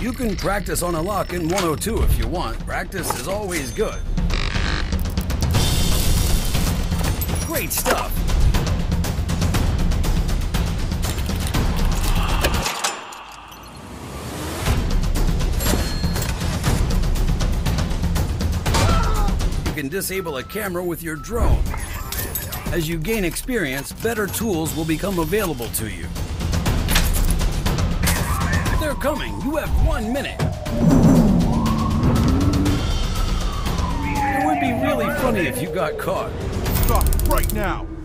You can practice on a lock in 102 if you want. Practice is always good. Great stuff. You can disable a camera with your drone. As you gain experience, better tools will become available to you. They're coming. You have one minute. It would be really funny if you got caught. Right now!